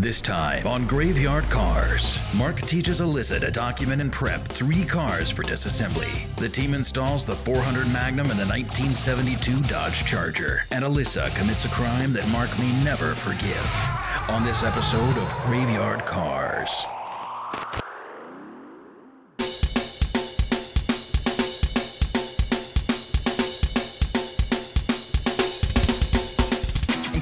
This time on Graveyard Carz, Mark teaches Allysa to document and prep three cars for disassembly. The team installs the 400 Magnum and the 1972 Dodge Charger, and Allysa commits a crime that Mark may never forgive. On this episode of Graveyard Carz.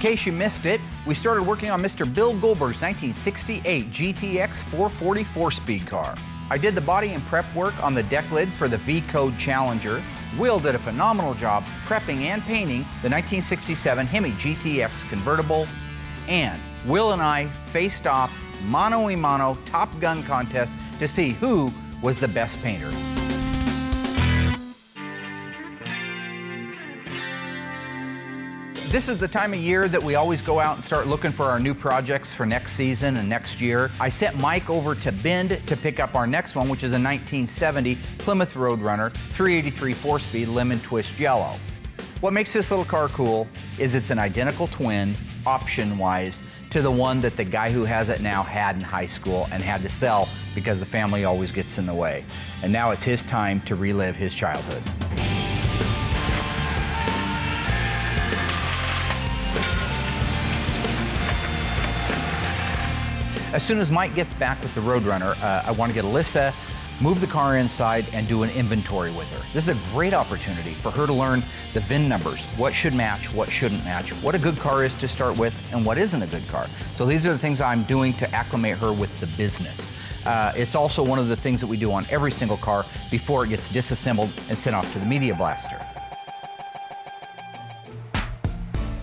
Case you missed it, we started working on Mr. Bill Goldberg's 1968 GTX 440 four-speed car. I did the body and prep work on the deck lid for the V-Code Challenger. Will did a phenomenal job prepping and painting the 1967 Hemi GTX convertible. And Will and I faced off mano a mano Top Gun contest to see who was the best painter. This is the time of year that we always go out and start looking for our new projects for next season and next year. I sent Mike over to Bend to pick up our next one, which is a 1970 Plymouth Roadrunner 383 four-speed lemon twist yellow. What makes this little car cool is it's an identical twin, option-wise, to the one that the guy who has it now had in high school and had to sell because the family always gets in the way. And now it's his time to relive his childhood. As soon as Mike gets back with the Roadrunner, uh, I want to get Allysa, move the car inside, and do an inventory with her. This is a great opportunity for her to learn the VIN numbers, what should match, what shouldn't match, what a good car is to start with, and what isn't a good car. So these are the things I'm doing to acclimate her with the business. Uh, it's also one of the things that we do on every single car before it gets disassembled and sent off to the media blaster.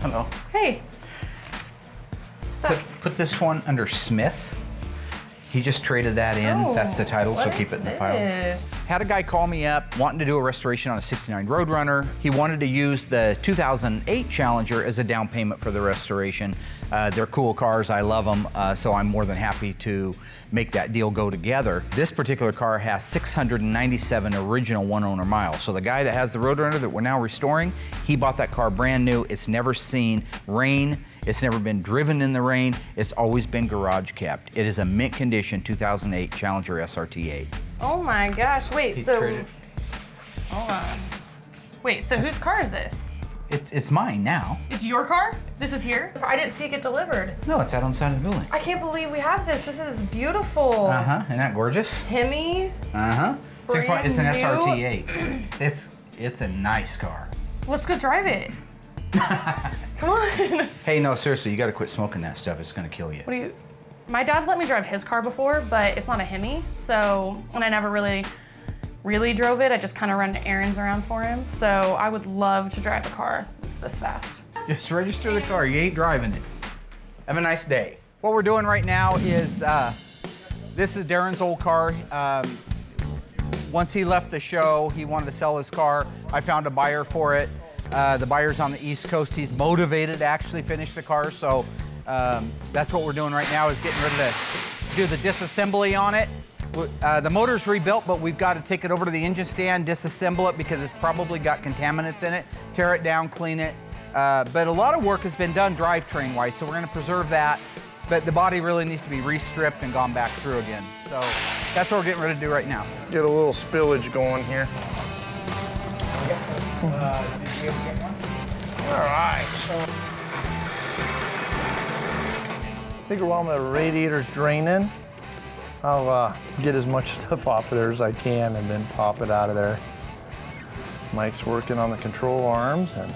Hello. Hey. What's up? Put this one under Smith. He just traded that in. That's the title, so Oh, keep it in the file. this? Had a guy call me up wanting to do a restoration on a 69 Roadrunner. He wanted to use the 2008 Challenger as a down payment for the restoration. Uh, they're cool cars, I love them, uh, so I'm more than happy to make that deal go together. This particular car has 697 original one owner miles. So the guy that has the Roadrunner that we're now restoring, he bought that car brand new. It's never seen rain. It's never been driven in the rain. It's always been garage kept. It is a mint condition 2008 Challenger SRT8. Oh my gosh. Wait, so. traded- Hold on. Wait, so whose car is this? It's, it's mine now. It's your car? This is here? I didn't see it get delivered. No, it's out on the side of the building. I can't believe we have this. This is beautiful. Uh huh. Isn't that gorgeous? Hemi. Uh huh. Brand It's an new. SRT8. it's it's a nice car. Let's go drive it. Come on. Hey, no, seriously, you got to quit smoking that stuff. It's gonna kill you. What do you. My dad's let me drive his car before, but it's not a Hemi. So, and I never really, really drove it. I just kind of run errands around for him. So I would love to drive a car that's this fast. Just register the car. You ain't driving it. Have a nice day. What we're doing right now is uh, this is Darren's old car. Um, once he left the show, he wanted to sell his car. I found a buyer for it. Uh, the buyer's on the East Coast. He's motivated to actually finish the car. So um, that's what we're doing right now is getting ready to do the disassembly on it. Uh, the motor's rebuilt, but we've got to take it over to the engine stand, disassemble it because it's probably got contaminants in it, tear it down, clean it. Uh, but a lot of work has been done drivetrain wise, so we're going to preserve that. But the body really needs to be restripped and gone back through again. So that's what we're getting ready to do right now. Get a little spillage going here. All right. Figure while the radiator's draining, I'll uh, get as much stuff off of there as I can and then pop it out of there. Mike's working on the control arms and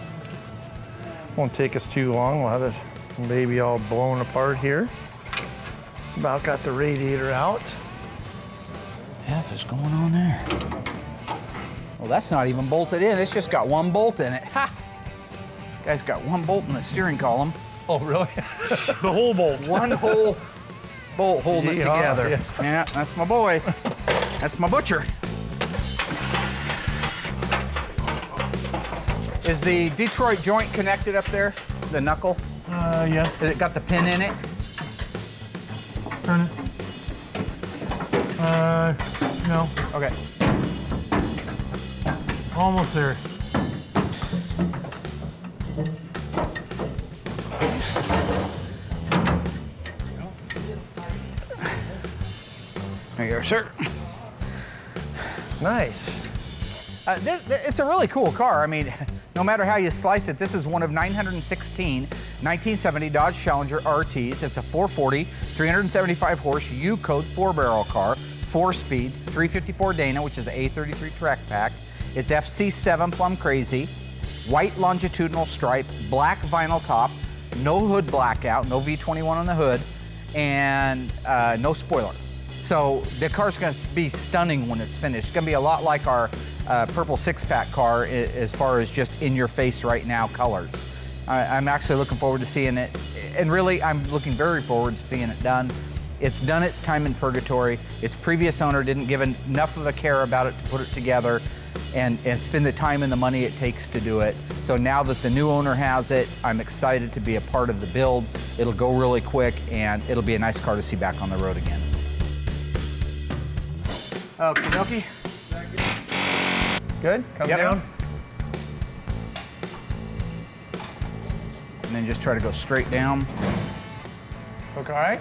won't take us too long. We'll have this baby all blown apart here. About got the radiator out. F is going on there? Well, that's not even bolted in. It's just got one bolt in it. Ha! Guy's got one bolt in the steering column. Oh, really? the whole bolt. One whole bolt holding it together. yeah. Yeah, that's my boy. That's my butcher. Is the Detroit joint connected up there? The knuckle? Uh, yes. Has it got the pin in it? Turn it. Uh, no. Okay. Almost there. There you go, sir. Nice. Uh, this, this- it's a really cool car. I mean, no matter how you slice it, this is one of 916 1970 Dodge Challenger RTs. It's a 440, 375 horse U code four barrel car, four speed, 354 Dana, which is a A33 track pack. It's FC7 plum crazy, white longitudinal stripe, black vinyl top, no hood blackout, no V21 on the hood, and uh, no spoiler. So the car's going to be stunning when it's finished. It's going to be a lot like our uh, purple six-pack car as far as just in-your-face right now colors. I, I'm actually looking forward to seeing it, and really, I'm looking very forward to seeing it done. It's done its time in purgatory. Its previous owner didn't give enough of a care about it to put it together and, and spend the time and the money it takes to do it. So now that the new owner has it, I'm excited to be a part of the build. It'll go really quick, and it'll be a nice car to see back on the road again. Oh, Okie dokie. Good. Come Yep. down. And then just try to go straight down. Okay.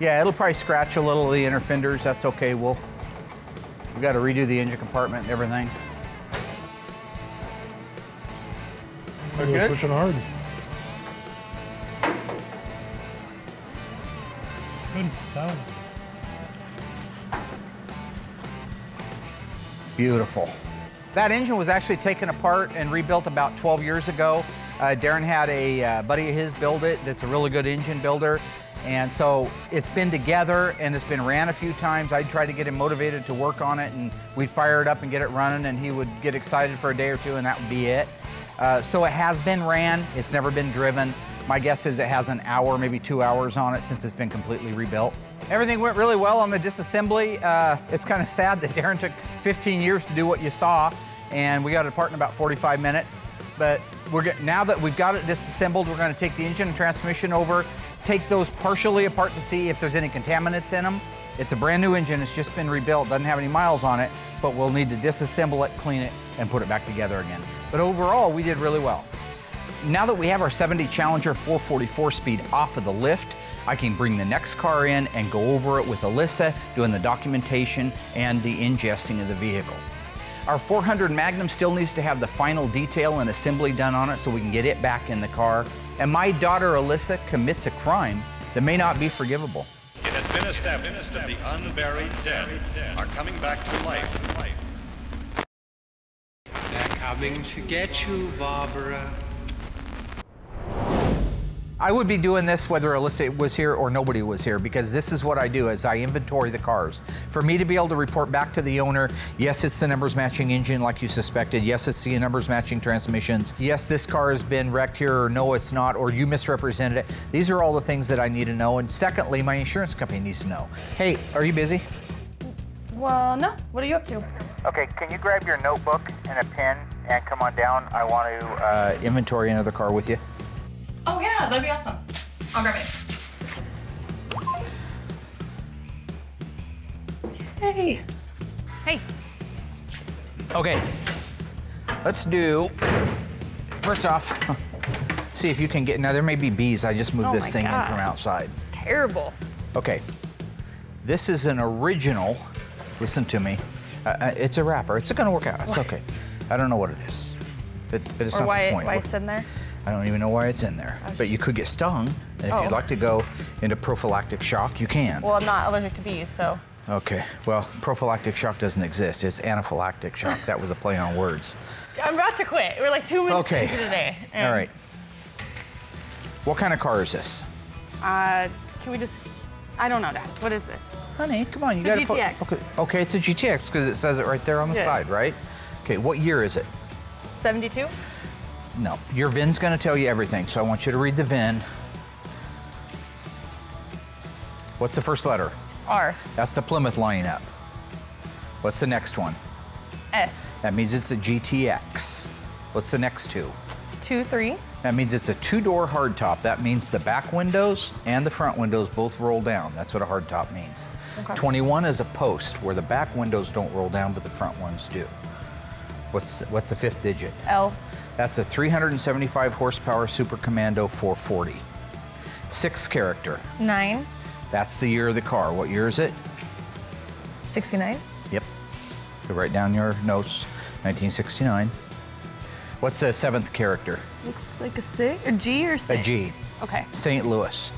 Yeah, it'll probably scratch a little of the inner fenders. That's okay. We'll we got to redo the engine compartment and everything. We're good. pushing hard. It's Good. Down. Beautiful. That engine was actually taken apart and rebuilt about 12 years ago. Uh, Darren had a uh, buddy of his build it that's a really good engine builder. And so it's been together and it's been ran a few times. I'd try to get him motivated to work on it and we'd fire it up and get it running and he would get excited for a day or two and that would be it. Uh, so it has been ran, it's never been driven. My guess is it has an hour, maybe two hours on it since it's been completely rebuilt. Everything went really well on the disassembly. Uh, it's kind of sad that Darren took 15 years to do what you saw, and we got it apart in about 45 minutes. But we're now that we've got it disassembled, we're going to take the engine and transmission over, take those partially apart to see if there's any contaminants in them. It's a brand new engine. It's just been rebuilt. Doesn't have any miles on it, but we'll need to disassemble it, clean it, and put it back together again. But overall, we did really well. Now that we have our 70 Challenger 444 speed off of the lift, I can bring the next car in and go over it with Allysa, doing the documentation and the ingesting of the vehicle. Our 400 Magnum still needs to have the final detail and assembly done on it so we can get it back in the car. And my daughter Allysa commits a crime that may not be forgivable. It has been established that the unburied dead are coming back to life. They're coming to get you, Barbara. I would be doing this whether Allysa was here or nobody was here because this is what I do as I inventory the cars. For me to be able to report back to the owner, yes, it's the numbers matching engine like you suspected. Yes, it's the numbers matching transmissions. Yes, this car has been wrecked here or no, it's not, or you misrepresented it. These are all the things that I need to know. And secondly, my insurance company needs to know. Hey, are you busy? Well, no. What are you up to? Okay, can you grab your notebook and a pen and come on down? I want to uh, inventory another car with you. Oh yeah, that'd be awesome. I'll grab it. Hey. Hey. Okay, let's do, first off, see if you can get, now there may be bees, I just moved Oh this my thing in from outside. Terrible. Okay, this is an original, listen to me, uh, uh, it's a wrapper, it's gonna work out, it's okay. I don't know what it is, but, but it's or not why, the point. why it's in there. I don't even know why it's in there, but you could get stung, and if Oh. you'd like to go into prophylactic shock, you can. Well, I'm not allergic to bees, so. Okay, well, prophylactic shock doesn't exist, it's anaphylactic shock, that was a play on words. I'm about to quit. We're like two minutes Okay. into today. and, All right. What kind of car is this? Uh, can we just? I don't know, Dad. What is this? Honey, come on, you It's a gotta fo- GTX. okay, okay, it's a GTX because it says it right there on the Yes. side, right? Okay, what year is it? 72. No, your VIN's gonna tell you everything, so I want you to read the VIN. What's the first letter? R. That's the Plymouth lineup. What's the next one? S. That means it's a GTX. What's the next two? Two three. That means it's a two-door hardtop. That means the back windows and the front windows both roll down. That's what a hardtop means. Okay. 21 is a post where the back windows don't roll down, but the front ones do. What's what's the fifth digit? L. That's a 375 horsepower Super Commando 440. Sixth character. Nine. That's the year of the car. What year is it? 69. Yep. So write down your notes. 1969. What's the seventh character? Looks like a six, or G or six? G. Okay. St. Louis.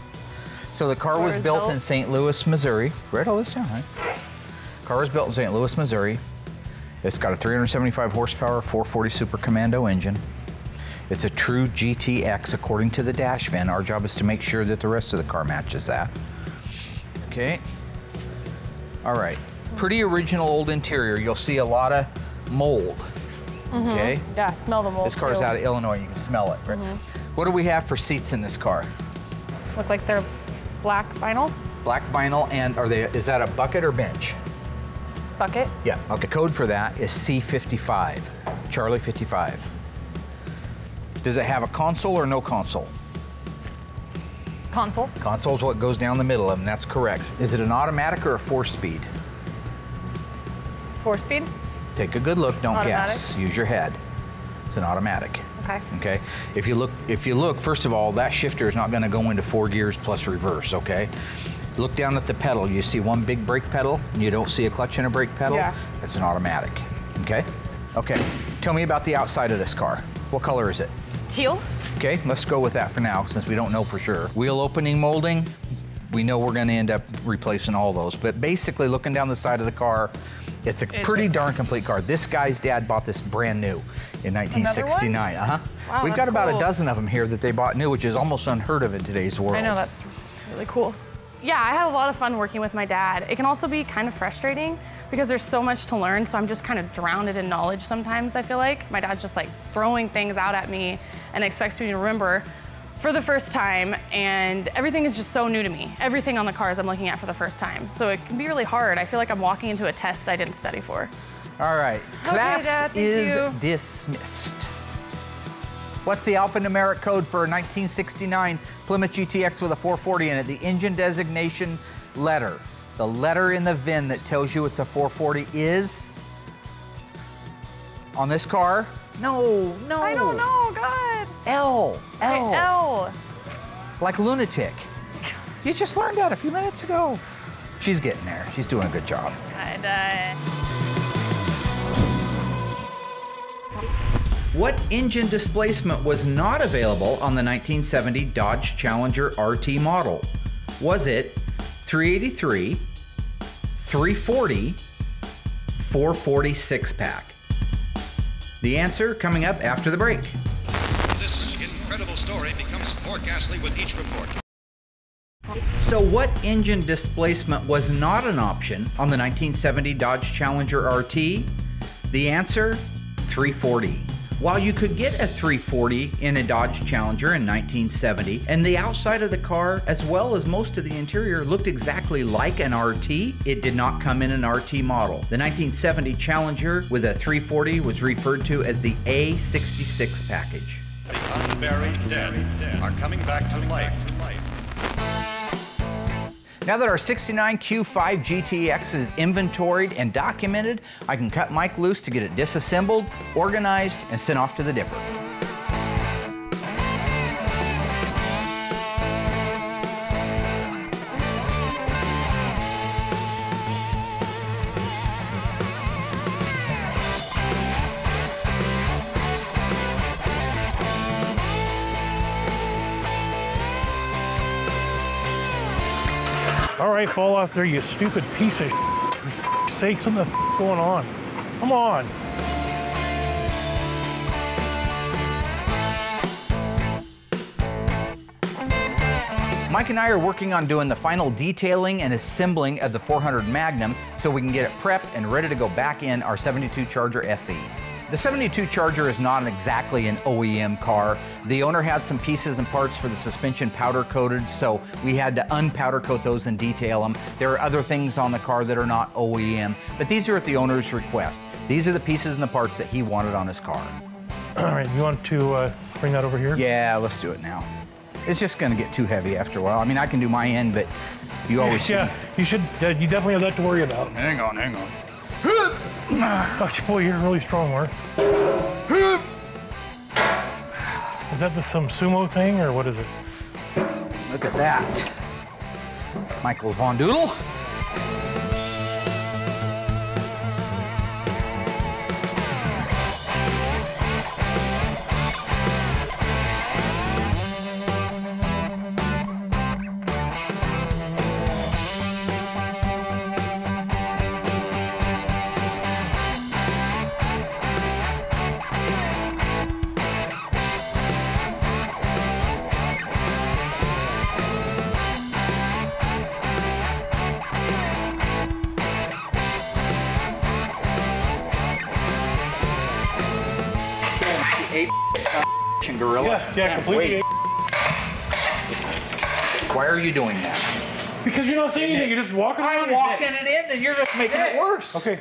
So the car Car was was built, built- in St. Louis, Missouri. Write all this down, right? Car was built in St. Louis, Missouri. It's got a 375 horsepower 440 Super Commando engine. It's a true GTX according to the dash VIN. Our job is to make sure that the rest of the car matches that. Okay. All right. Pretty original old interior. You'll see a lot of mold. Mm-hmm. Okay. Yeah, smell the mold. This car's too. out of Illinois. You can smell it. Right? Mm-hmm. What do we have for seats in this car? Look like they're black vinyl Black vinyl and are they? Is that a bucket or bench? Bucket. Yeah. Okay. Code for that is C55, Charlie 55. Does it have a console or no console? Console. Console is what goes down the middle of them. That's correct. Is it an automatic or a four-speed? Four speed. Take a good look. Don't Automatic. guess. Use your head. It's an automatic. Okay. Okay. If you look, if you look, first of all, that shifter is not going to go into four gears plus reverse. Okay. Look down at the pedal. You see one big brake pedal. and You don't see a clutch and a brake pedal. Yeah. That's an automatic. Okay. Okay. Tell me about the outside of this car. What color is it? Teal. Okay, let's go with that for now since we don't know for sure. Wheel opening molding, we know we're going to end up replacing all those. But basically, looking down the side of the car, it's a It's pretty darn complete car. This guy's dad bought this brand new in 1969. Uh huh. Wow, We've got about a dozen of them here that they bought new, which is almost unheard of in today's world. I know that's really cool. Yeah, I had a lot of fun working with my dad. It can also be kind of frustrating because there's so much to learn, so I'm just kind of drowned in knowledge sometimes, I feel like. My dad's just like throwing things out at me and expects me to remember for the first time, and everything is just so new to me. Everything on the cars I'm looking at for the first time. So it can be really hard. I feel like I'm walking into a test that I didn't study for. All right, class Dad, is you. dismissed. What's the alphanumeric code for a 1969 Plymouth GTX with a 440 in it? The engine designation letter. The letter in the VIN that tells you it's a 440 is on this car? No, no. I don't know, God. L. L. Okay, L. Like lunatic. You just learned that a few minutes ago. She's getting there. She's doing a good job. God, uh, What engine displacement was not available on the 1970 Dodge Challenger RT model? Was it 383, 340, 440 six pack? The answer coming up after the break. This incredible story becomes more ghastly with each report. So, what engine displacement was not an option on the 1970 Dodge Challenger RT? The answer 340. While you could get a 340 in a Dodge Challenger in 1970, and the outside of the car, as well as most of the interior, looked exactly like an RT, it did not come in an RT model. The 1970 Challenger with a 340 was referred to as the A66 package. The unburied dead are coming back to life. Now that our 69 Q5 GTX is inventoried and documented, I can cut Mike loose to get it disassembled, organized, and sent off to the dipper. Right, fall off there, you stupid piece of what the f- going on? Come on. Mike and I are working on doing the final detailing and assembling of the 400 Magnum so we can get it prepped and ready to go back in our 72 Charger SE. The 72 Charger is not exactly an OEM car. The owner had some pieces and parts for the suspension powder coated, so we had to unpowder coat those and detail them. There are other things on the car that are not OEM, but these are at the owner's request. These are the pieces and the parts that he wanted on his car. All right, you want to uh, bring that over here? Yeah, let's do it now. It's just gonna get too heavy after a while. I mean, I can do my end, but you always Yeah, you should. Uh, you definitely have that to worry about. Hang on, hang on. Gosh, boy, you're really strong, Mark. Is that the, some sumo thing, or what is it? Look at that. Michael Von Doodle. Yeah, yeah, completely. Wait, why are you doing that? Because you're not saying anything. You're just walking around. I'm walking it in, and you're just making it worse. Okay.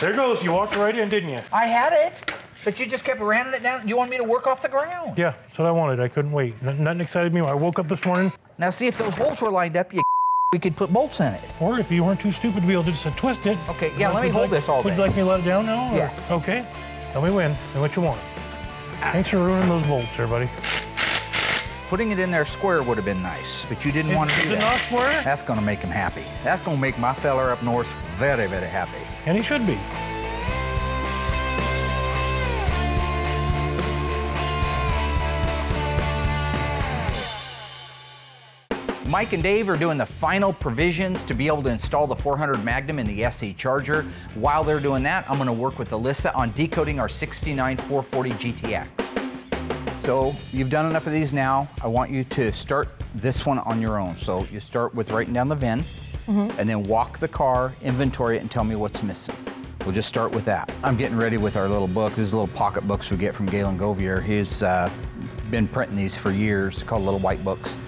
There goes. You walked right in, didn't you? I had it, but you just kept ramming it down. You want me to work off the ground. Yeah, that's what I wanted. I couldn't wait. N- nothing excited me when I woke up this morning. Now, see if those bolts were lined up, you we could put bolts in it. Or if you weren't too stupid to be able to just uh, twist it. Okay, yeah, let me you hold like- this all Would you like me to let it down now? or- Yes. Okay. Let me win. And what you want. Thanks for ruining those bolts there, buddy. Putting it in there square would have been nice, but you didn't want to do it that. not square? That's gonna make him happy. That's gonna make my feller up north very, very happy. And he should be. Mike and Dave are doing the final provisions to be able to install the 400 Magnum in the SE Charger. While they're doing that, I'm gonna work with Allysa on decoding our 69 440 GTX. So you've done enough of these now. I want you to start this one on your own. So you start with writing down the VIN and then walk the car, inventory it, and tell me what's missing. We'll just start with that. I'm getting ready with our little book. These little pocket books we get from Galen Govier. He's uh, been printing these for years, called little white books.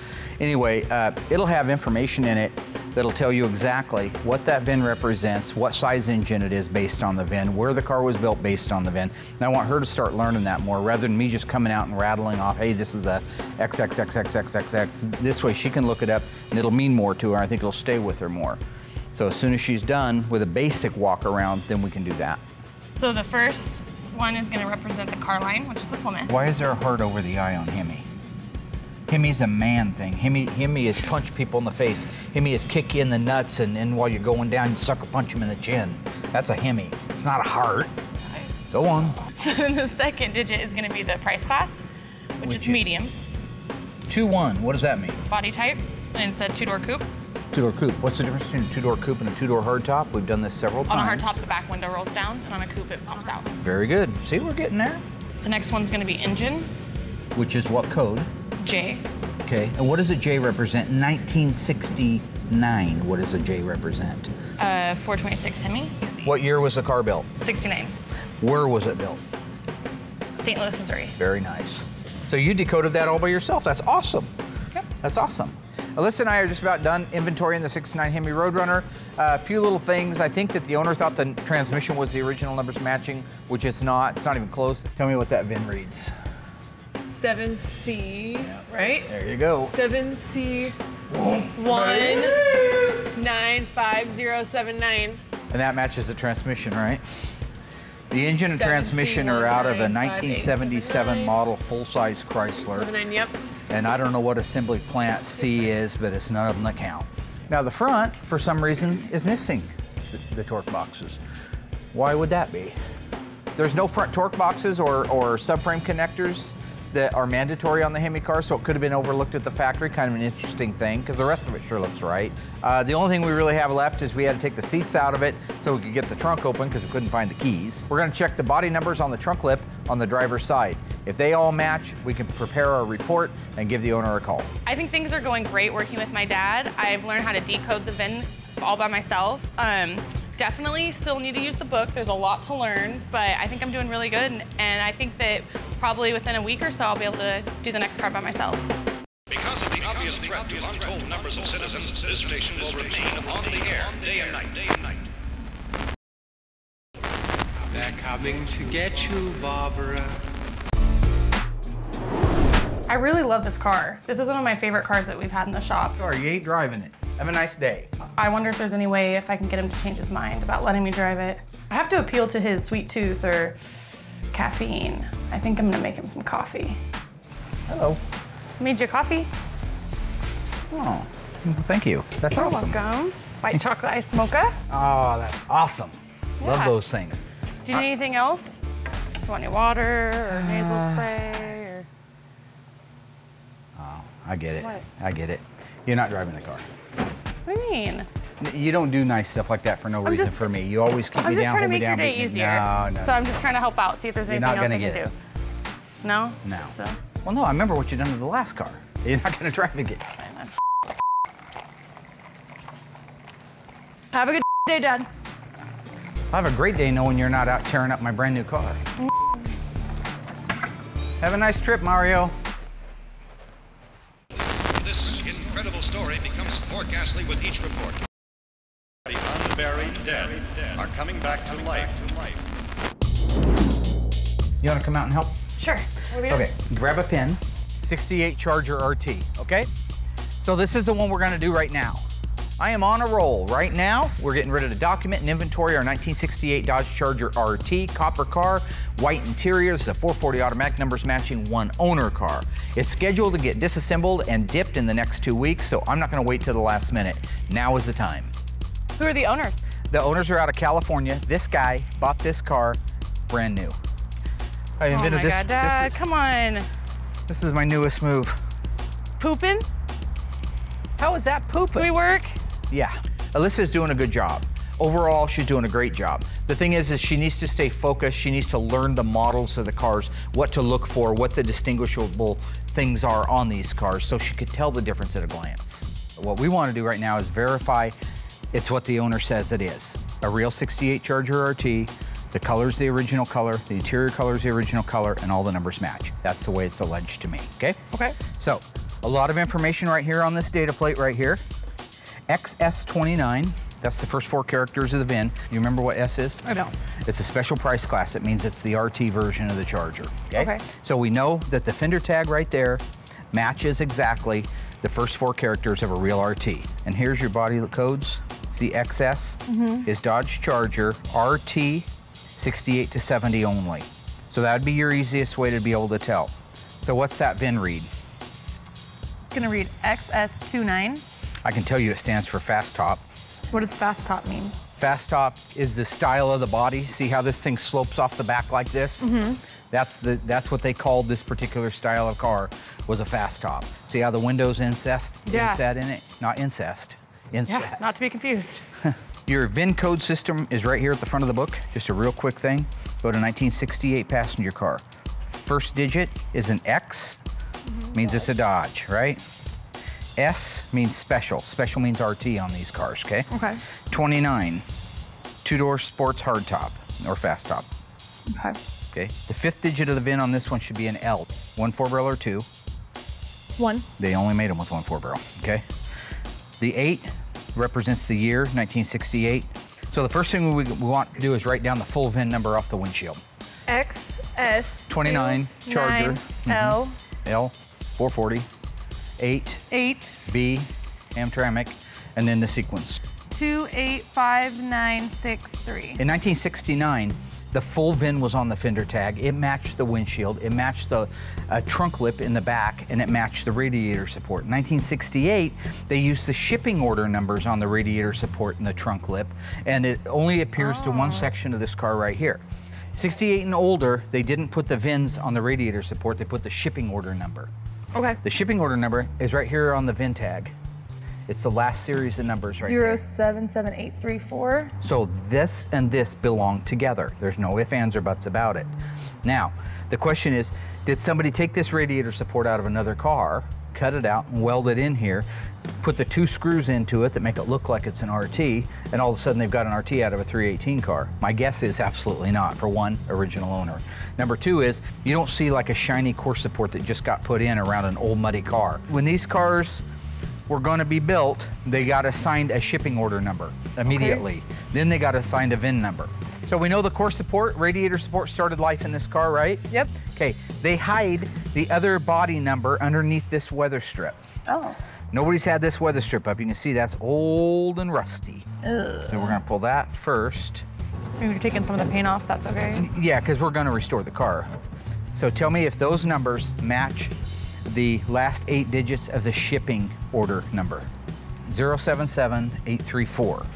Anyway, uh, it'll have information in it that'll tell you exactly what that VIN represents, what size engine it is based on the VIN, where the car was built based on the VIN. And I want her to start learning that more rather than me just coming out and rattling off, hey, this is a XXXXXXX. This way she can look it up and it'll mean more to her. I think it'll stay with her more. So as soon as she's done with a basic walk around, then we can do that. So the first one is gonna represent the car line, which is the Plymouth. Why is there a heart over the eye on Hemi? Hemi's a man thing. Hemi, Hemi is punch people in the face. Hemi is kick you in the nuts, and, and while you're going down, you sucker punch him in the chin. That's a Hemi. It's not a heart. Go on. So then the second digit is gonna be the price class, which, Which is is- medium, 2-1, what does that mean? body type, and it's a two-door coupe. Two-door coupe. What's the difference between a two-door coupe and a two-door hardtop? We've done this several times. On a hardtop, the back window rolls down, and on a coupe, it pops out. Very good. See, we're getting there. The next one's gonna be engine, Which is what code? J. Okay. And what does a J represent? 1969, what does a J represent? Uh, 426 Hemi, What year was the car built? 69, Where was it built? St. Louis, Missouri. Very nice. So you decoded that all by yourself. That's awesome. Yep. That's awesome. Allysa and I are just about done inventorying the 69 Hemi Roadrunner. A few little things. I think that the owner thought the transmission was the original numbers matching, which it's not. It's not even close. Tell me what that VIN reads. 7C, right? There you go. 7C 195079. And that matches the transmission, right? The engine and transmission are out of a 1977 model full-size Chrysler. 79, yep. And I don't know what assembly plant C is, but it's none of them that count. Now the front, for some reason, is missing the, the torque boxes. Why would that be? There's no front torque boxes or, or subframe connectors that are mandatory on the Hemi car, so it could have been overlooked at the factory. Kind of an interesting thing, because the rest of it sure looks right. Uh, the only thing we really have left is we had to take the seats out of it so we could get the trunk open because we couldn't find the keys. We're gonna check the body numbers on the trunk lip on the driver's side. If they all match, we can prepare our report and give the owner a call. I think things are going great working with my dad. I've learned how to decode the VIN all by myself. Um, definitely still need to use the book. There's a lot to learn, but I think I'm doing really good. And, and I think that probably within a week or so, I'll be able to do the next car by myself. Because of the obvious threat to untold numbers of citizens, this station will remain on the air day and night. Day and night. They're coming to get you, Barbara. I really love this car. This is one of my favorite cars that we've had in the shop. Sorry, you ain't driving it. Have a nice day. I wonder if there's any way if I can get him to change his mind about letting me drive it. I have to appeal to his sweet tooth or caffeine. I think I'm gonna make him some coffee. Hello. Made you coffee? Oh, thank you. That's You're awesome. welcome. White chocolate ice mocha. Oh, that's awesome. Love those things. Do you need anything else? Do you want any water or nasal Uh, spray or? Oh, I get it. What? I get it. You're not driving the car. What do you mean? N- You don't do nice stuff like that for no I'm reason just- for me. You always keep I'm me just down, trying to make your down. day easier. No, no. So I'm just trying to help out, see if there's You're anything not else gonna I can get do. it. No? No. So, Well, no, I remember what you done to the last car. You're not going to drive again. fine. Have a good day, Dad. I have a great day knowing you're not out tearing up my brand new car. Have a nice trip, Mario. This incredible story becomes more ghastly with each report. The unburied dead are coming back to life. You want to come out and help? Sure. What are we doing? Okay, grab a pin. 68 Charger RT, okay? So this is the one we're gonna do right now. I am on a roll. Right now, we're getting rid of the document and inventory our 1968 Dodge Charger RT, copper car, white interior. This is a 440 automatic numbers matching one owner car. It's scheduled to get disassembled and dipped in the next two weeks, so I'm not gonna wait till the last minute. Now is the time. Who are the owners? The owners are out of California. This guy bought this car brand new. I Oh invented my this. god, this Dad, is- come on. This is my newest move. Pooping? How is that pooping? We work? Yeah, Allysa's doing a good job. Overall, she's doing a great job. The thing is, is she needs to stay focused. She needs to learn the models of the cars, what to look for, what the distinguishable things are on these cars, so she could tell the difference at a glance. What we want to do right now is verify it's what the owner says it is. A real 68 Charger RT, the color's the original color, the interior color's the original color, and all the numbers match. That's the way it's alleged to me, okay? Okay. So, a lot of information right here on this data plate right here. XS29, that's the first four characters of the VIN. You remember what S is? I don't. It's a special price class. It means it's the RT version of the Charger. Okay. Okay. So we know that the fender tag right there matches exactly the first four characters of a real RT. And here's your body codes. The XS is Dodge Charger RT 68 to 70 only. So that would be your easiest way to be able to tell. So what's that VIN read? It's Gonna read XS29. I can tell you it stands for fast top. What does fast top mean? Fast top is the style of the body. See how this thing slopes off the back like this? Mm-hmm. That's the that's what they called this particular style of car was a fast top. See how the windows incest Yeah. inset in it? Not incest. Yeah, not to be confused. Your VIN code system is right here at the front of the book. Just a real quick thing. Go to 1968 passenger car. First digit is an X, mm-hmm. means it's a Dodge, right? S means special. Special means RT on these cars, okay? Okay. 29, two-door sports hardtop or fast top, Okay. okay? The fifth digit of the VIN on this one should be an L. One four barrel or two. One. They only made them with one four barrel, okay? The eight represents the year, 1968. So the first thing we, we want to do is write down the full VIN number off the windshield. XS 29 Charger. Mm-hmm. L L, 440, 8, 8 B, Hamtramck, and then the sequence. 285963. In 1969, the full VIN was on the fender tag. It matched the windshield, it matched the uh, trunk lip in the back, and it matched the radiator support. In 1968, they used the shipping order numbers on the radiator support and the trunk lip, and it only appears to one section of this car right here. 68 and older, they didn't put the VINs on the radiator support, they put the shipping order number. Okay. The shipping order number is right here on the VIN tag. It's the last series of numbers right Zero here. seven seven eight three four. So this and this belong together. There's no ifs, ands, or buts about it. Now, the question is, did somebody take this radiator support out of another car, cut it out and weld it in here, put the two screws into it that make it look like it's an RT, and all of a sudden they've got an RT out of a 318 car? My guess is absolutely not, for one, original owner. Number two is, you don't see like a shiny core support that just got put in around an old muddy car. When these cars were going to be built, they got assigned a shipping order number immediately. Then they got assigned a VIN number. So we know the core support, radiator support started life in this car, right? Yep. Okay, they hide the other body number underneath this weather strip. Oh. Nobody's had this weather strip up. You can see that's old and rusty. Ugh. So we're gonna pull that first. Maybe you're taking some of the paint off. That's okay. Yeah, because we're gonna restore the car. So tell me if those numbers match the last eight digits of the shipping order number. 077834.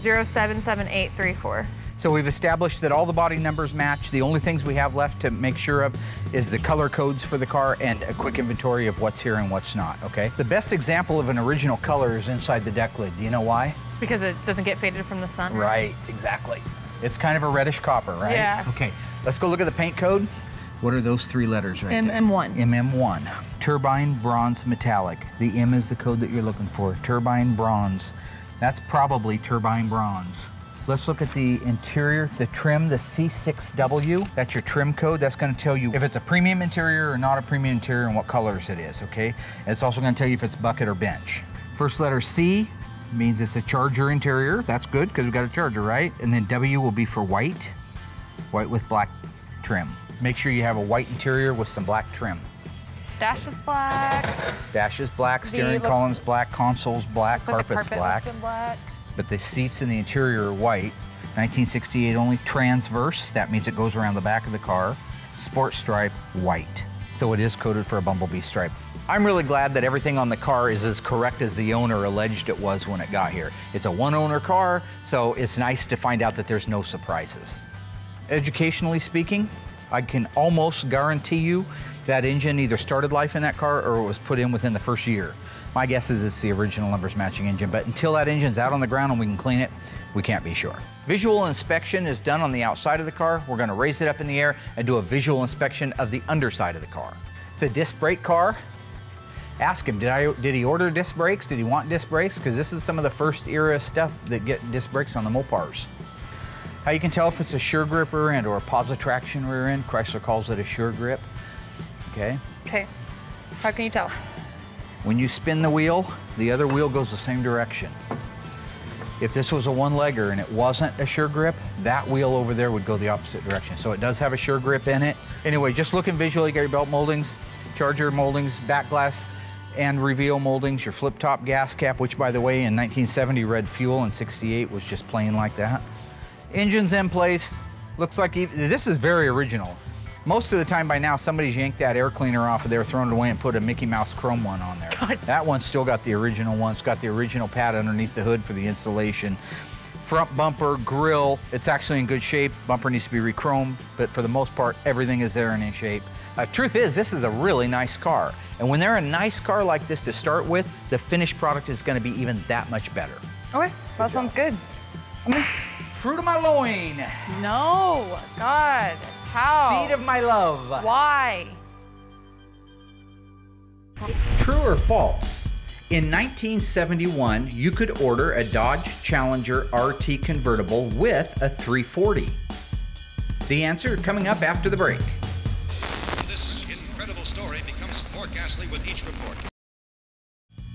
Zero seven seven eight three four. So we've established that all the body numbers match. The only things we have left to make sure of is the color codes for the car and a quick inventory of what's here and what's not, okay? The best example of an original color is inside the deck lid. Do you know why? Because it doesn't get faded from the sun. Right, exactly. It's kind of a reddish copper, right? Yeah. Okay, let's go look at the paint code. What are those three letters right there? MM1. MM1. Turbine bronze metallic. The M is the code that you're looking for. Turbine bronze. That's probably turbine bronze. Let's look at the interior, the trim, the C6W. That's your trim code. That's going to tell you if it's a premium interior or not a premium interior and what colors it is, okay? It's also going to tell you if it's bucket or bench. First letter C means it's a Charger interior. That's good because we've got a Charger, right? And then W will be for white, white with black trim. Make sure you have a white interior with some black trim. Dash is black. Dash is black, steering looks- column's black, console's black, like carpet's carpet black. black. but the seats in the interior are white. 1968 only transverse, that means it goes around the back of the car. Sport stripe, white. So it is coded for a bumblebee stripe. I'm really glad that everything on the car is as correct as the owner alleged it was when it got here. It's a one owner car, so it's nice to find out that there's no surprises. Educationally speaking, I can almost guarantee you that engine either started life in that car or it was put in within the first year. My guess is it's the original numbers matching engine, but until that engine's out on the ground and we can clean it, we can't be sure. Visual inspection is done on the outside of the car. We're gonna raise it up in the air and do a visual inspection of the underside of the car. It's a disc brake car. Ask him, did, I, did he order disc brakes? Did he want disc brakes? Because this is some of the first era stuff that get disc brakes on the Mopars. How you can tell if it's a sure grip rear end or a positive traction rear end. Chrysler calls it a sure grip. Okay. Okay. How can you tell? When you spin the wheel, the other wheel goes the same direction. If this was a one-legger and it wasn't a sure grip, that wheel over there would go the opposite direction. So it does have a sure grip in it. Anyway, just looking visually, got your belt moldings, charger moldings, back glass and reveal moldings, your flip top gas cap, which by the way in 1970 red fuel and 68 was just plain like that. Engine's in place. Looks like e- this is very original. Most of the time by now, somebody's yanked that air cleaner off of there, thrown it away, and put a Mickey Mouse chrome one on there. That one's still got the original one. It's got the original pad underneath the hood for the installation. Front bumper, grill, it's actually in good shape. Bumper needs to be re-chromed, but for the most part, everything is there and in shape. Uh, truth is, this is a really nice car. And when they're a nice car like this to start with, the finished product is gonna be even that much better. Okay, that sounds good. Fruit of my loin, No, God, how? seed of my love. Why? True or false? In 1971, you could order a Dodge Challenger RT convertible with a 340. The answer coming up after the break. This incredible story becomes more ghastly with each report.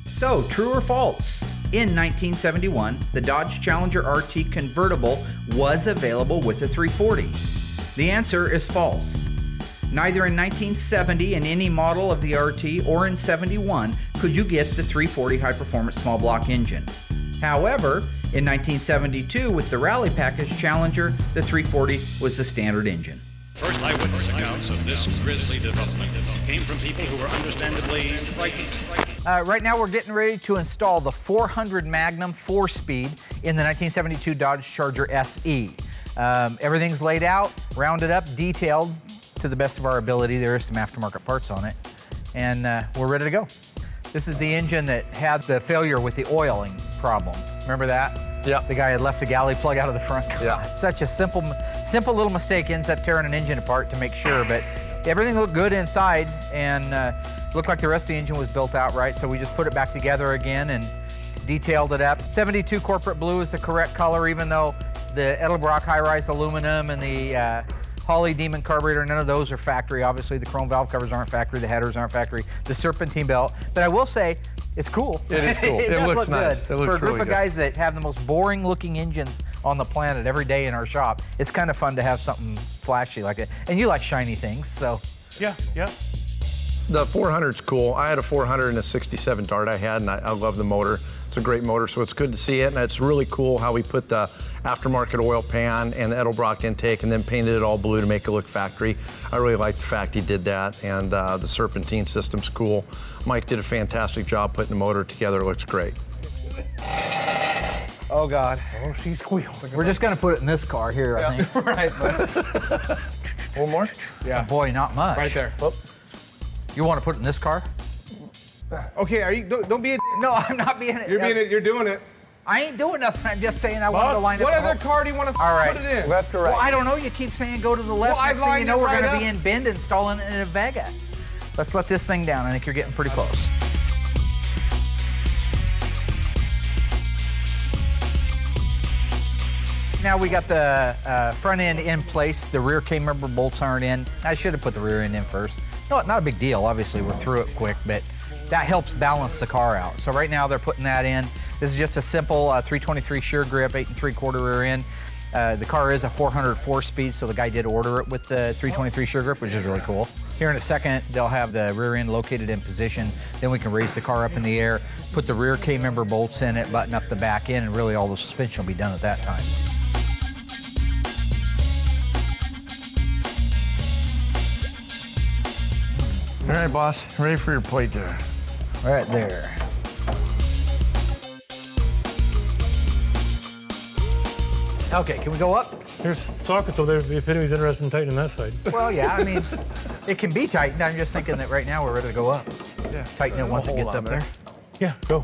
So, true or false? In 1971, the Dodge Challenger RT convertible was available with a 340. The answer is false. Neither in 1970 in any model of the RT or in 71 could you get the 340 high performance small block engine. However, in 1972 with the Rally Package Challenger, the 340 was the standard engine. First eyewitness accounts of this grisly development came from people who were understandably frightened. Uh, right now, we're getting ready to install the 400 Magnum four speed in the 1972 Dodge Charger SE. Um, everything's laid out, rounded up, detailed to the best of our ability. There is some aftermarket parts on it, and uh, we're ready to go. This is the engine that had the failure with the oiling problem. Remember that? Yeah. The guy had left a galley plug out of the front. Yeah. Such a simple, simple little mistake ends up tearing an engine apart to make sure, but everything looked good inside and uh, looked like the rest of the engine was built out right. So we just put it back together again and detailed it up. 72 corporate blue is the correct color, even though the Edelbrock high-rise aluminum and the uh, Holley Demon carburetor, none of those are factory. Obviously, the chrome valve covers aren't factory, the headers aren't factory, the serpentine belt. But I will say, it's cool. It is cool. It does looks look nice. good. It looks For a group really of good. guys that have the most boring looking engines on the planet every day in our shop, it's kind of fun to have something flashy like it. And you like shiny things, so Yeah, yeah. The 400's cool. I had a 400 and a 67 Dart I had, and I, I love the motor. It's a great motor, so it's good to see it, and it's really cool how we put the aftermarket oil pan and the Edelbrock intake and then painted it all blue to make it look factory. I really like the fact he did that, and uh, the serpentine system's cool. Mike did a fantastic job putting the motor together. It looks great. Oh God. Oh, she squealed. We're just gonna put it in this car here, I think. right, but One more? Oh, boy, not much. right there. Oop. You want to put it in this car? Okay, are you? Don't, don't be. A, No, I'm not being. It. You're being. A, you're doing it. I ain't doing nothing. I'm just saying I wanted to line What up. What other the car do you want to All right. put it in? Left or Well, I don't know. You keep saying go to the left. Well, I Next thing you know, we're right going to be in Bend installing it in a Vega. Let's let this thing down. I think you're getting pretty close. now we got the uh, front end in place. The rear K-member bolts aren't in. I should have put the rear end in first. No, not a big deal. Obviously, we're through it quick, but that helps balance the car out. So right now they're putting that in. This is just a simple uh, 323 Sure Grip, eight and three quarter rear end. Uh, the car is a 404 speed, so the guy did order it with the 323 Sure Grip, which is really cool. Here in a second, they'll have the rear end located in position. Then we can raise the car up in the air, put the rear K-member bolts in it, button up the back end, and really all the suspension will be done at that time. All right, boss, ready for your plate there. Right there. Okay, can we go up? There's sockets over there if anybody's interested in tightening that side. Well, yeah, I mean, it can be tightened. I'm just thinking that right now we're ready to go up. Yeah. Tighten it once it gets on up there. Yeah, go.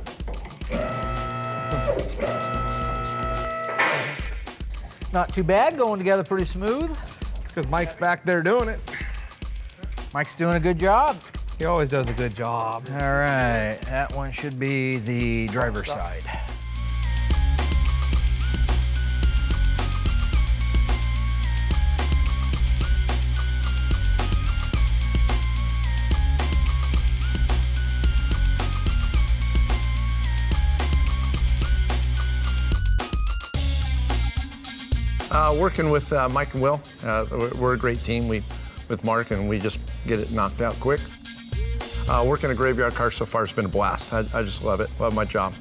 Not too bad, going together pretty smooth. Because Mike's back there doing it. Mike's doing a good job. He always does a good job. All right, that one should be the driver's side. Uh, working with uh, Mike and Will, uh, we're- we're a great team. We, with Mark, and we just get it knocked out quick. Uh, working a graveyard car so far has been a blast. I, I just love it. Love my job.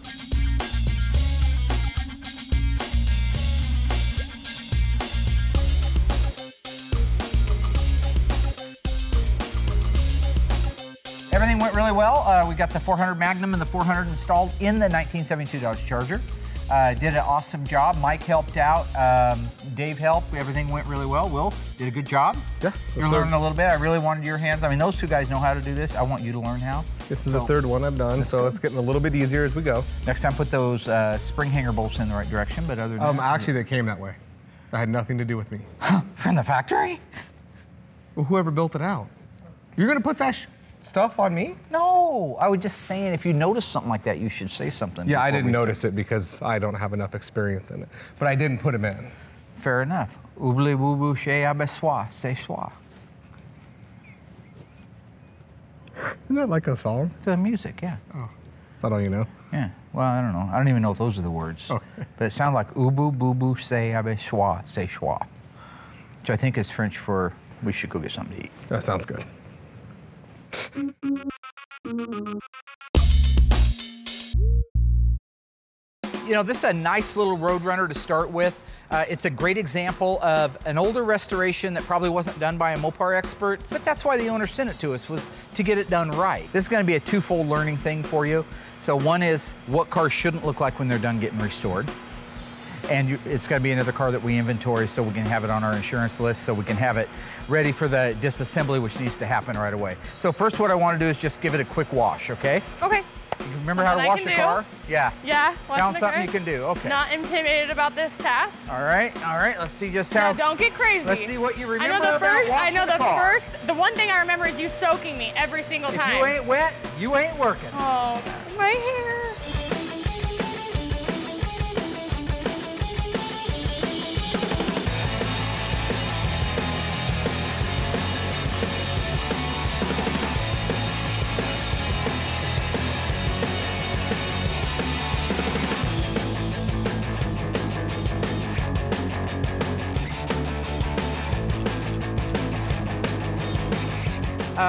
Everything went really well. Uh, we got the 400 Magnum and the 400 installed in the 1972 Dodge Charger. Uh, did an awesome job. Mike helped out. Um, Dave helped. Everything went really well. Will did a good job. Yeah. You're learning a little bit. I really wanted your hands. I mean, those two guys know how to do this. I want you to learn how. This is So- the third one I've done, so it's getting a little bit easier as we go. Next time, put those uh, spring hanger bolts in the right direction. But other than Um, that, actually, they came that way. That had nothing to do with me. from the factory. Well, whoever built it out. You're gonna put that stuff on me? No, I was just saying if you notice something like that, you should say something. Yeah, I didn't notice it because I don't have enough experience in it. But I didn't put them in. Fair enough. Oublie boo boo chez abesois, c'est soir. Isn't that like a song? It's a music, yeah. Oh, is that all you know? Yeah. Well, I don't know. I don't even know if those are the words. Okay. But it sounds like ubu boo boo say abesois, c'est soir. Which I think is French for we should go get something to eat. That sounds good. You know, this is a nice little Roadrunner to start with. Uh, it's a great example of an older restoration that probably wasn't done by a Mopar expert, but that's why the owner sent it to us, was to get it done right. This is gonna be a twofold learning thing for you. So one is what cars shouldn't look like when they're done getting restored. And you, it's gonna be another car that we inventory so we can have it on our insurance list so we can have it ready for the disassembly, which needs to happen right away. So first what I wanna do is just give it a quick wash, okay? Okay. Remember how to wash the car? Yeah. Yeah. Found something car. you can do, okay. Not intimidated about this task. All right, all right. Let's see just how. Now, don't get crazy. Let's see what you remember I know the first. I know the the first. The one thing I remember is you soaking me every single If time. you ain't wet, you ain't working. Oh, my hair.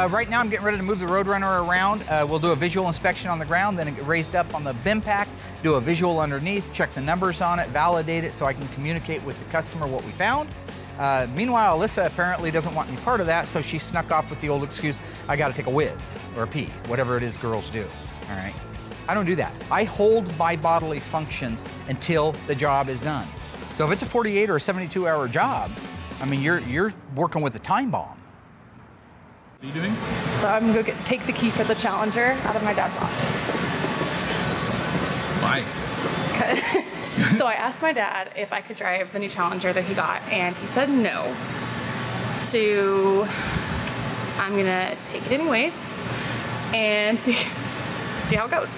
Right now, I'm getting ready to move the Roadrunner around. Uh, we'll do a visual inspection on the ground, then it raised up on the BendPak, do a visual underneath, check the numbers on it, validate it so I can communicate with the customer what we found. Uh, meanwhile, Allysa apparently doesn't want any part of that, so she snuck off with the old excuse, I gotta take a whiz or a pee, whatever it is girls do, all right? I don't do that. I hold my bodily functions until the job is done. So if it's a 48 or a 72 hour job, I mean, you're, you're working with a time bomb. So I'm gonna go get, take the key for the Challenger out of my dad's office. Why? so I asked my dad if I could drive the new Challenger that he got, and he said no. So I'm gonna take it anyways and see, see how it goes.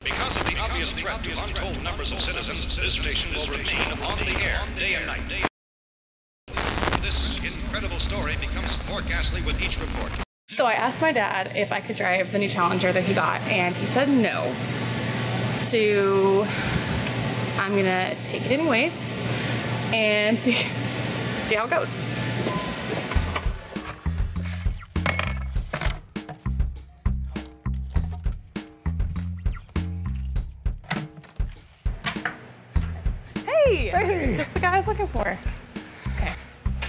Because of the obvious threat to untold numbers of citizens, this station will remain on the air day and night. Ghastly report. So I asked my dad if I could drive the new Challenger that he got, and he said no. So I'm gonna take it anyways and see, see how it goes. Hey! Hey. Just the guy I was looking for. Okay.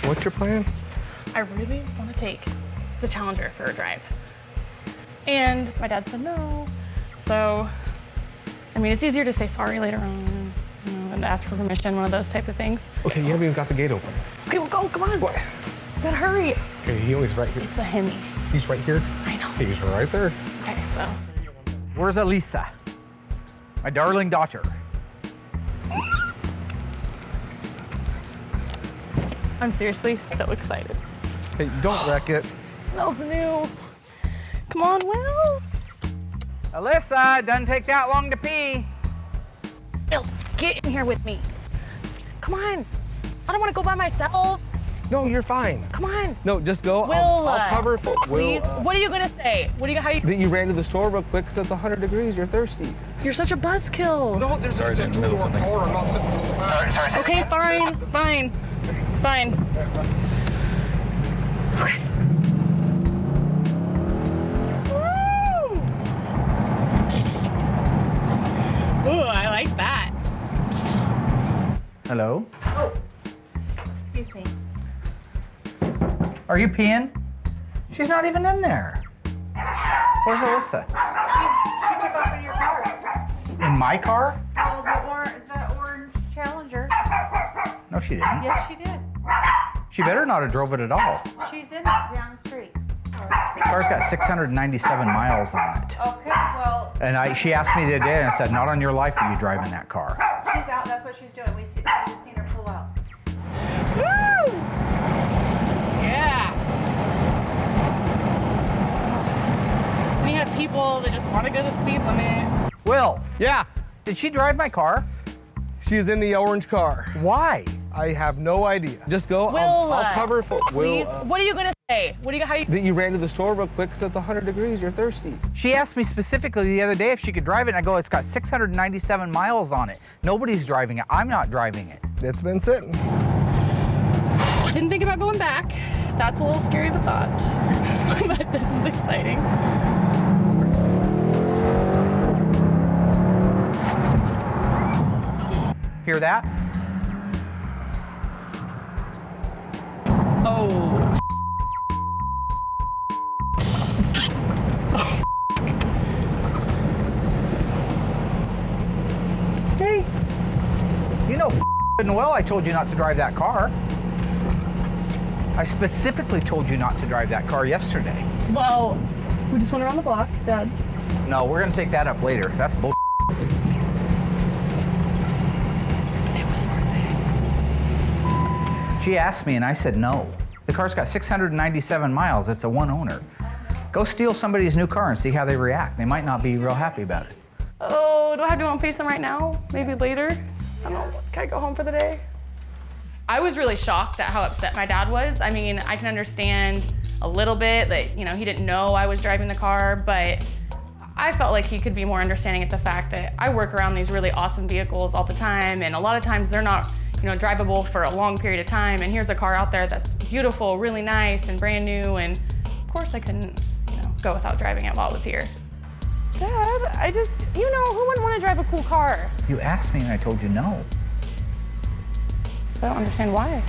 What's your plan? I really want to take the Challenger for a drive. And my dad said no. So, I mean, it's easier to say sorry later on you know, than to ask for permission, one of those type of things. Okay, you haven't even got the gate open. Okay, well, go, come on. What? Gotta hurry. Okay, he always right here. It's a Hemi. He's right here. I know. He's right there. Okay, so. Where's Allysa? My darling daughter. I'm seriously so excited. Hey, don't wreck it. Smells new. Come on, Will. Allysa, doesn't take that long to pee. Will, get in here with me. Come on. I don't want to go by myself. No, you're fine. Come on. No, just go. Will, I'll, uh, I'll cover for Please. Will. uh, what are you gonna say? What are you? How you? that you ran to the store real quick because it's 100 degrees. You're thirsty. You're such a buzzkill. No, there's Sorry, a in the middle of something. I'm not sitting in. Okay, fine, fine, fine. Okay. Hello? Oh, excuse me. Are you peeing? She's not even in there. Where's Allysa? She took off in your car. In my car? Oh, the, or- the orange Challenger. No, she didn't. Yes, she did. She better not have drove it at all. She's in it down the street. The car's got 697 miles on it. Okay, well, And I, she asked me the other day, and I said, not on your life are you driving that car. People that just want to go the speed limit. Will, Yeah, did she drive my car? she's in the orange car. Why? I have no idea. Just go. Will, I'll, uh, I'll cover for Please. Will. uh, what are you gonna say? What are you? How you? that you ran to the store real quick because it's 100 degrees. You're thirsty. She asked me specifically the other day if she could drive it, and I go, it's got 697 miles on it. Nobody's driving it. I'm not driving it. It's been sitting. Didn't think about going back. That's a little scary of a thought. but this is exciting. Hear that? Oh. Hey, you know and well I told you not to drive that car. I specifically told you not to drive that car yesterday. Well, we just went around the block, Dad. No, we're gonna take that up later. That's bull. She asked me and I said no. The car's got 697 miles. It's a one owner. Go steal somebody's new car and see how they react. They might not be real happy about it. Oh, do I have to go and face them right now? Maybe later? I don't know. Can I go home for the day? I was really shocked at how upset my dad was. I mean, I can understand a little bit that, you know, he didn't know I was driving the car, but I felt like he could be more understanding at the fact that I work around these really awesome vehicles all the time, and a lot of times they're not, you know, drivable for a long period of time. And here's a car out there that's beautiful, really nice, and brand new. And of course, I couldn't, you know, go without driving it while it was here. Dad, I just, you know, who wouldn't want to drive a cool car? You asked me and I told you no. I don't understand why.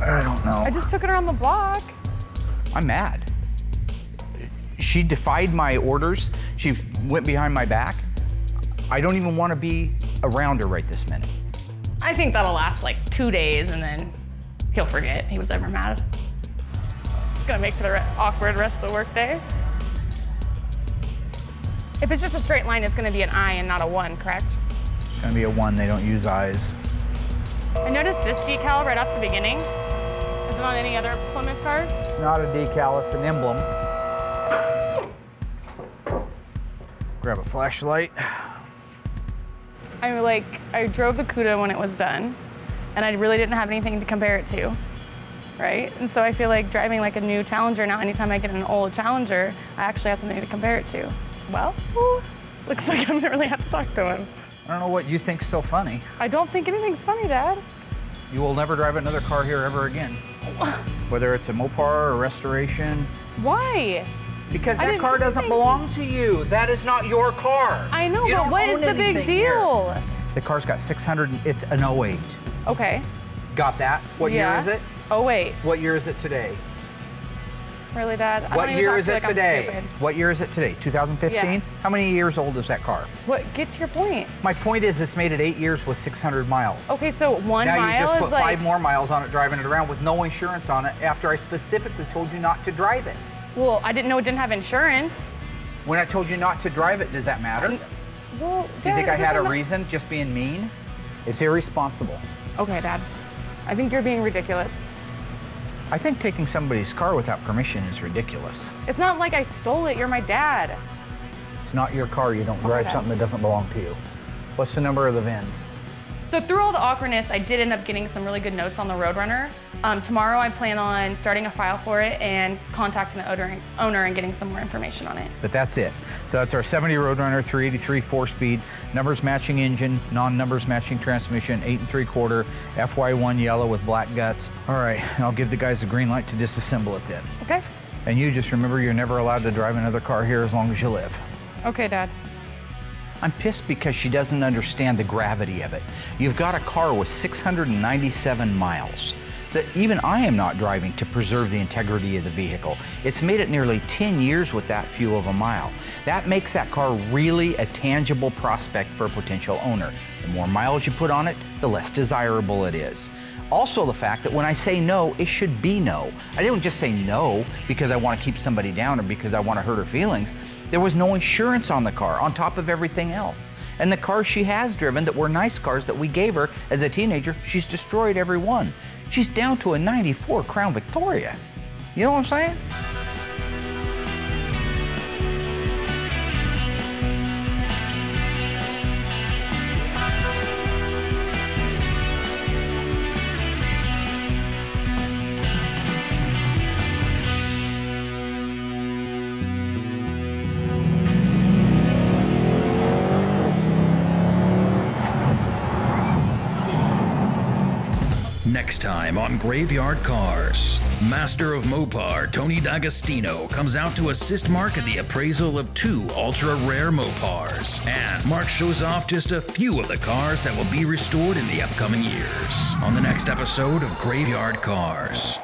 I don't know. I just took it around the block. I'm mad. She defied my orders. She went behind my back. I don't even want to be around her right this minute. I think that'll last like two days and then he'll forget he was ever mad. It's gonna make for the re- awkward rest of the workday. If it's just a straight line, it's gonna be an I and not a one, correct? It's gonna be a one. They don't use eyes. I noticed this decal right off the beginning. Is it on any other Plymouth cars? It's not a decal. It's an emblem. Grab a flashlight. I like I drove the Cuda when it was done, and I really didn't have anything to compare it to, right? And so I feel like driving like a new Challenger now. Anytime I get an old Challenger, I actually have something to compare it to. Well, looks like I'm gonna really have to talk to him. I don't know what you think's so funny. I don't think anything's funny, Dad. You will never drive another car here ever again. Whether it's a Mopar or restoration. Why? Because that car doesn't belong to you. That is not your car. I know, You but what is the big anything here. deal? The car's got 600, it's an 08. Okay. Got that? What yeah. year is it? Oh wait, What year is it today? really, Dad? I What year is it like today? What year is it today? 2015? Yeah. How many years old is that car? What? Get to your point. My point is, it's made it eight years with 600 miles. Okay, so one now you just put like. five more miles on it, driving it around with no insurance on it after I specifically told you not to drive it. Well, I didn't know it didn't have insurance. When I told you not to drive it, does that matter? Do Well, you think I had a reason just being mean? It's irresponsible. Okay, Dad. I think you're being ridiculous. I think taking somebody's car without permission is ridiculous. It's not like I stole it. You're my dad. It's not your car. You don't drive Okay. something that doesn't belong to you. What's the number of the VIN? So through all the awkwardness, I did end up getting some really good notes on the Roadrunner. Um, tomorrow, I plan on starting a file for it and contacting the owner, owner and getting some more information on it. But that's it. So that's our 70 Roadrunner 383 four-speed, numbers matching engine, non-numbers matching transmission, eight and three quarter, FY1 yellow with black guts. All right, I'll give the guys a green light to disassemble it then. Okay. And you just remember you're never allowed to drive another car here as long as you live. Okay, Dad. I'm pissed because she doesn't understand the gravity of it. You've got a car with 697 miles that even I am not driving to preserve the integrity of the vehicle. It's made it nearly 10 years with that few of a mile. That makes that car really a tangible prospect for a potential owner. The more miles you put on it, the less desirable it is. Also, the fact that when I say no, it should be no. I don't just say no because I want to keep somebody down or because I want to hurt her feelings. There was no insurance on the car, on top of everything else. And the cars she has driven that were nice cars that we gave her as a teenager, she's destroyed every one. She's down to a 94 Crown Victoria. You know what I'm saying? On Graveyard Carz, Master of Mopar Tony D'Agostino comes out to assist Mark at the appraisal of two ultra rare Mopars. And Mark shows off just a few of the cars that will be restored in the upcoming years on the next episode of Graveyard Carz.